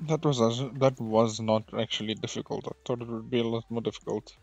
That was that was not actually difficult. I thought it would be a lot more difficult.